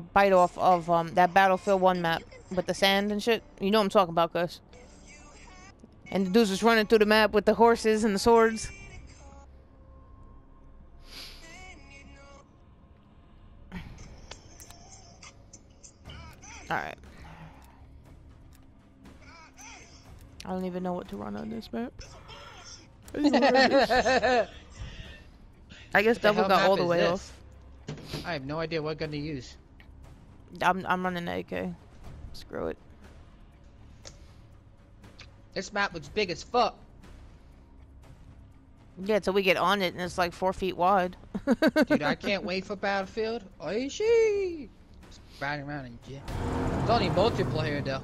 a bite off of um that Battlefield 1 map with the sand and shit. You know what I'm talking about, Gus. And the dudes was running through the map with the horses and the swords. Alright. I don't even know what to run on this map. I guess double got all the way this? off. I have no idea what gun to use. I'm I'm running the AK. Screw it. This map looks big as fuck. Yeah, till we get on it and it's like four feet wide. Dude, I can't wait for Battlefield. Oishi! Just riding around and yeah. It's only multiplayer though.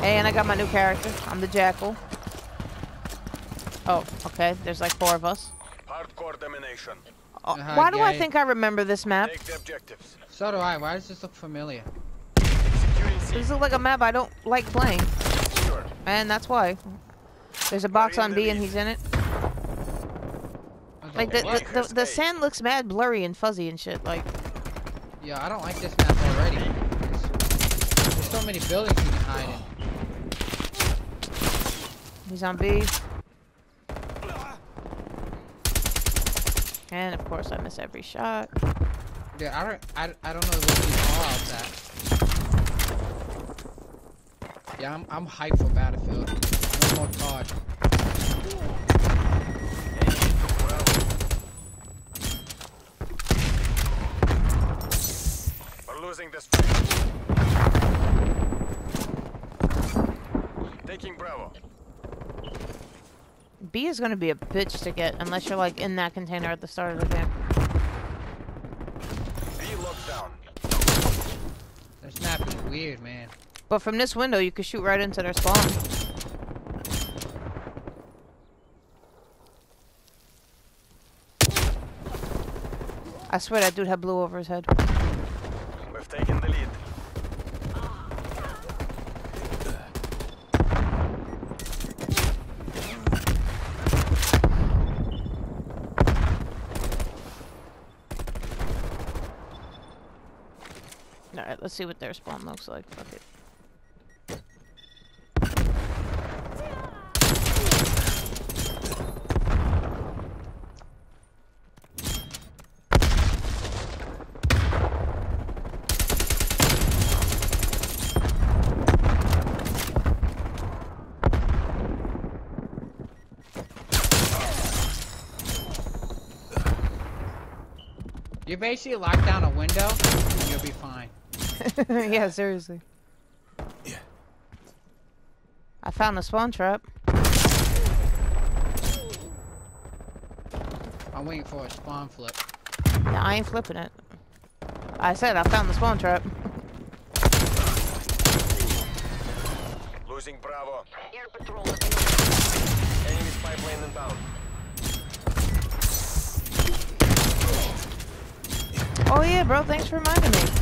Hey, and I got my new character. I'm the Jackal. Oh, okay. There's like four of us. Hardcore domination. Oh, Uh-huh, why do I think I remember this map? Take the objectives. So do I. Why does this look familiar? This looks like a map I don't like playing. Sure. And that's why. There's a box on B and he's in it. Like the, the, the, the sand looks mad blurry and fuzzy and shit. Like, Yeah, I don't like this map already. There's, there's so many buildings you can hide in. he's on B. And of course I miss every shot. Yeah, I don't, I, I don't know what these are out that. Yeah, I'm, I'm hyped for Battlefield. No more COD. We're losing this fight. Taking Bravo. B is gonna be a bitch to get unless you're like in that container at the start of the game. B locked down. This map is weird, man. But from this window you could shoot right into their spawn. I swear that dude had blue over his head. We've taken the lead. Alright, let's see what their spawn looks like. Fuck it. You basically lock down a window, and you'll be fine. yeah, seriously. Yeah. I found the spawn trap. I'm waiting for a spawn flip. No, I ain't flipping it. I said I found the spawn trap. Losing Bravo. Air patrol. Enemy spy plane inbound. Oh yeah, bro, thanks for reminding me.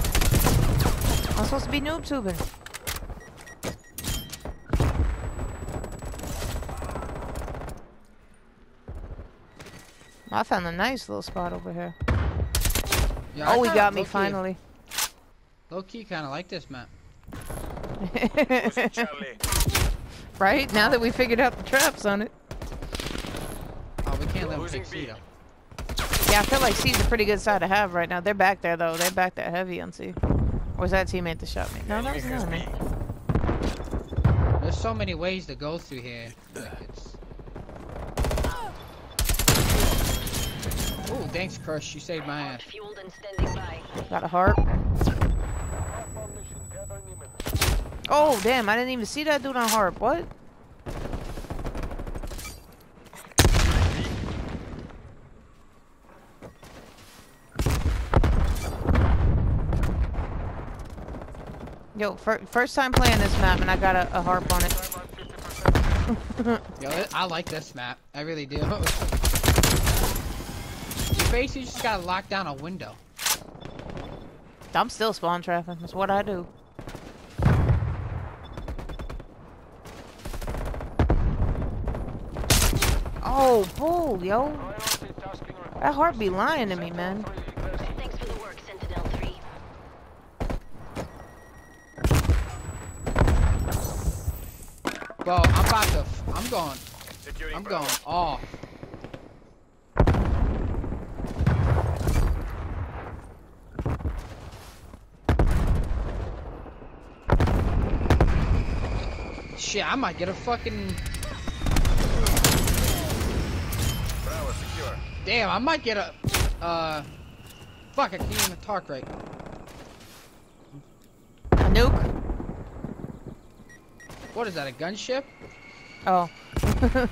I'm supposed to be noob tubing. I found a nice little spot over here. Yeah, oh, he got me low-key- finally. Low key, kind of like this map. Right? Now that we figured out the traps on it. Oh, we can't let him Losing take B. C though. Yeah, I feel like C's a pretty good side to have right now. They're back there though. They're back there heavy on C. Or was that teammate that shot me? No, that Enemy was has another B. man. There's so many ways to go through here. Like it's... Ooh, thanks, Crush. You saved my ass. Fueled and standing by. Got a heart. Oh, damn. I didn't even see that dude on harp. What? Yo, fir first time playing this map and I got a, a harp on it. Yo, I- I like this map. I really do. you basically just gotta lock down a window. I'm still spawn trapping. That's what I do. Oh, bull, yo. That heart be lying to me, man. Bro, I'm about to. F I'm going. Securing I'm Bravo. going off. Shit, I might get a fucking. Bravo secure. Damn, I might get a. Uh. Fuck, I can't even talk right. A nuke? What is that, a gunship? Oh. I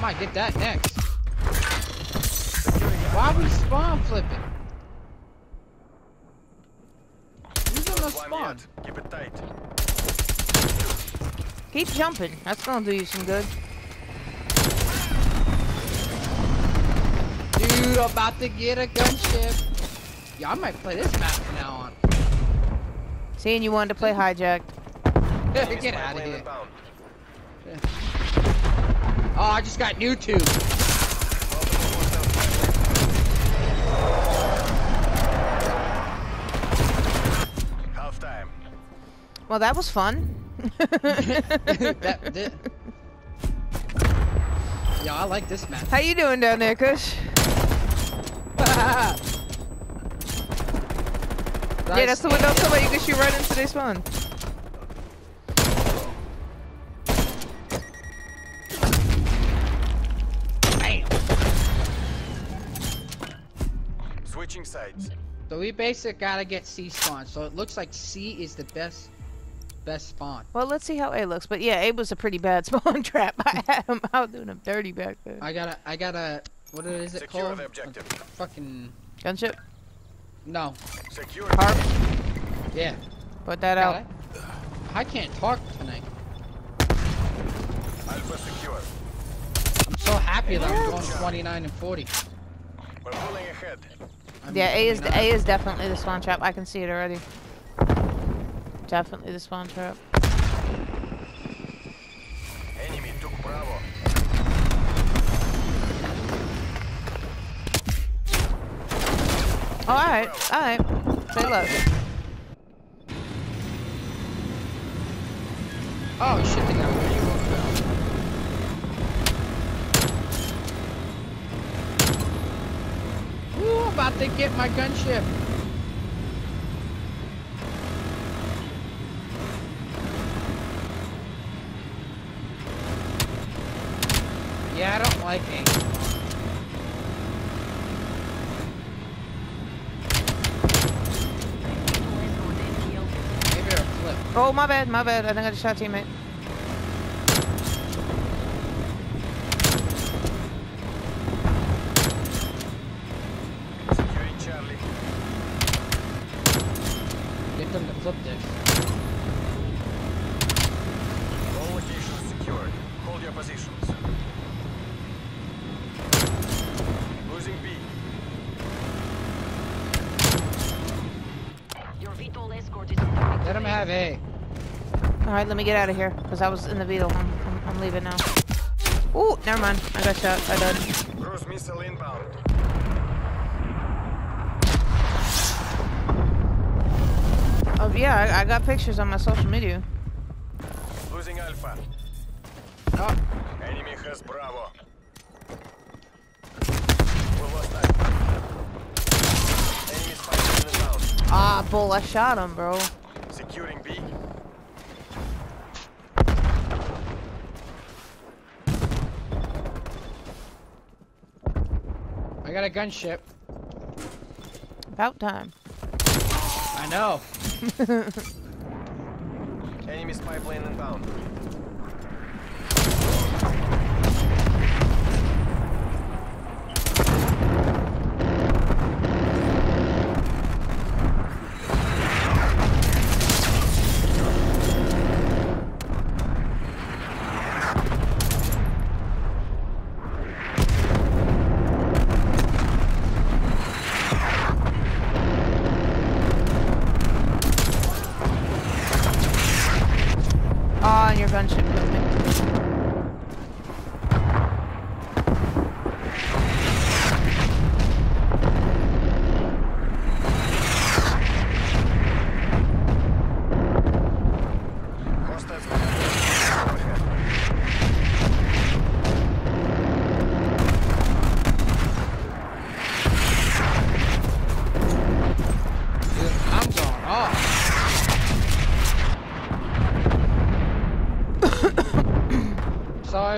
might get that next. Why we spawn flipping? Who's on the spawn? Keep it tight. Keep jumping. That's gonna do you some good. Dude, I'm about to get a gunship. Yeah, I might play this map from now on. Seeing you wanted to play hijacked. Enemy get out of here. Oh, I just got new Multiple hostile spy Half time. Well, that was fun. that, that. Yeah, I like this map. How you doing down there, Kush? Yeah, that's the window. Somebody you can shoot right into their spawn. Bam. Switching sides. So we basically gotta get C spawn. So it looks like C is the best, best spawn. Well, let's see how A looks. But yeah, A was a pretty bad spawn trap. I had him out doing him dirty back there. I gotta, I gotta. What is it Secure called? the objective. A fucking Gunship, no. Secure. harp, Yeah. put that Got out. it? I can't talk tonight. Alpha secure. I'm so happy that I'm going 29 and 40. We're pulling ahead. I mean, Yeah, A is A is definitely the spawn trap. I can see it already. Definitely the spawn trap. Oh, all right, all right. Say look. Oh shit, they got me. Ooh, about to get my gunship. Yeah, I don't like aim. Maybe a flip. Oh, my bad, my bad. I think I just shot a teammate. Securing Charlie. Get them to flip this. All locations secured. Hold your positions. On the way Let to them base. have A. All right, let me get out of here because I was in the Beetle. I'm, I'm, I'm leaving now. Ooh, never mind. I got shot. I died. Cruise missile inbound. Oh yeah, I, I got pictures on my social media. Losing Alpha. Oh, Enemy has Bravo. We lost Alpha. Enemy spy plane inbound. Ah, bull! I shot him, bro. Securing B. I got a gunship. About time. I know. Enemy spy plane inbound.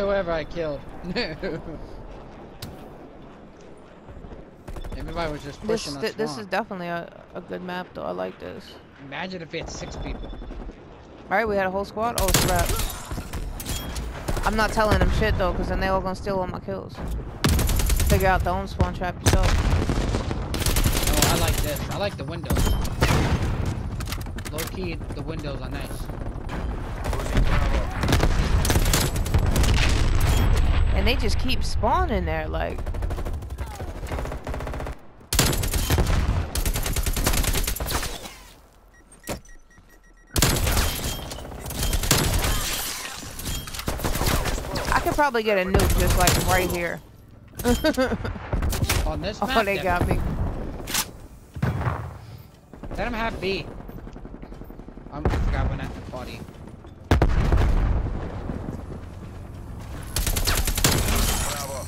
Whoever I killed. Everybody was just This pushing thi- us. this is definitely a, a good map though. I like this. Imagine if it's six people. All right, we had a whole squad. Oh crap! I'm not telling them shit though, cause then they all gonna steal all my kills. Figure out their own spawn trap yourself. Oh, I like this. I like the windows. Low key, the windows are nice. And they just keep spawning there, like. I could probably get a nuke just like right here. On this oh, map, oh, they got me. Let him have B. I'm grabbing at the party. Bravo.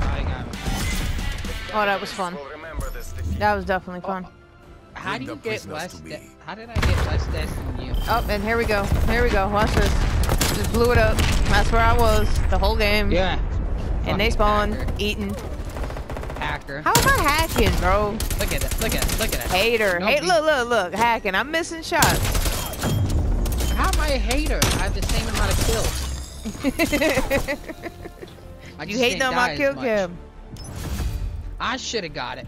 I got him. Oh, that was fun. Will remember this defeat. That was definitely fun. How do you get less? to de- me. how did I get less deaths than you? Oh, and here we go. Here we go. Watch this. Just blew it up. That's where I was the whole game. Yeah. And they Fucking spawned, hacker. eating. Hacker. How am I hacking, bro? Look at it. Look at it. Look at it. Hater. No hey, look, look, look. Hacking. I'm missing shots. How am I a hater? I have the same amount of kills. You just hating didn't on my die as kill much. cam. I should have got it.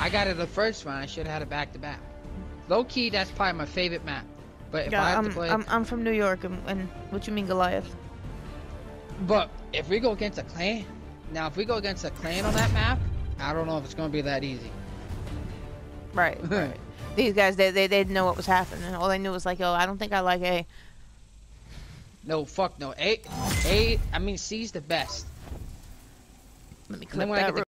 I got it the first round. I should have had it back to back. Low key, that's probably my favorite map. But if I have I'm, to play, I'm, I'm from New York, and, and what you mean Goliath? but if we go against a clan, now if we go against a clan on that map, I don't know if it's gonna be that easy. Right, right. These guys, they, they, they didn't know what was happening. All they knew was like, oh, I don't think I like A. No, fuck no. A, A, I mean C's the best. Let me And then clip when I that the real